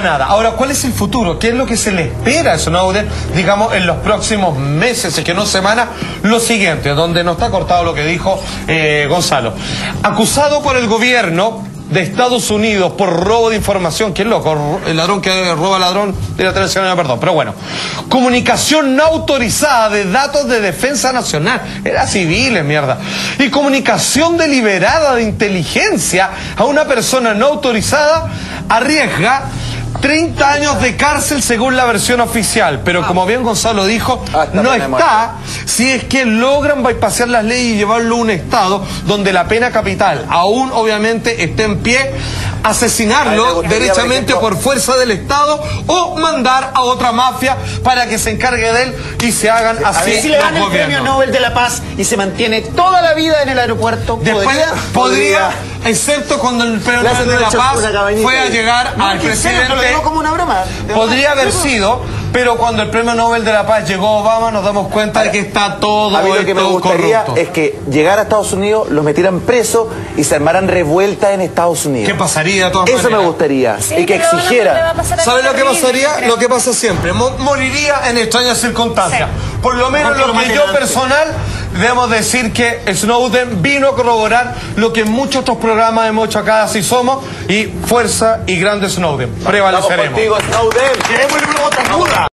nada. Ahora, ¿cuál es el futuro? ¿Qué es lo que se le espera a Snowden, digamos, en los próximos meses, es que no semanas? Lo siguiente, donde no está cortado lo que dijo eh, Gonzalo. Acusado por el gobierno de Estados Unidos por robo de información, es loco, el ladrón que roba ladrón de la televisión, perdón, pero bueno, comunicación no autorizada de datos de defensa nacional, era civil, mierda, y comunicación deliberada de inteligencia a una persona no autorizada arriesga 30 años de cárcel según la versión oficial, pero como bien Gonzalo dijo, Ah, no está si es que logran bypassar las leyes y llevarlo a un estado donde la pena capital aún obviamente esté en pie, asesinarlo derechamente por fuerza del Estado o mandar a otra mafia para que se encargue de él y se hagan así Si le dan el premio. Nobel de la Paz y se mantiene toda la vida en el aeropuerto, Después ¿podría? podría, excepto cuando el premio Nobel de la Paz fue a llegar No, al presidente. digo como una broma. De Podría haber sido, pero cuando el premio Nobel de la Paz llegó Obama nos damos cuenta de que está todo A mí lo que me gustaría corrupto. es que llegara a Estados Unidos, los metieran presos y se armaran revueltas en Estados Unidos. ¿Qué pasaría de todas Eso me gustaría. Sí, y que no exigiera. pasar a ¿Sabe lo que pasaría? creo. Lo que pasa siempre. Mo- moriría en extrañas circunstancias. Por lo menos lo que yo antes. personal debemos decir que Snowden vino a corroborar lo que en muchos otros programas hemos hecho acá, así somos, y fuerza y grande Snowden. Prevaleceremos. contigo, Snowden.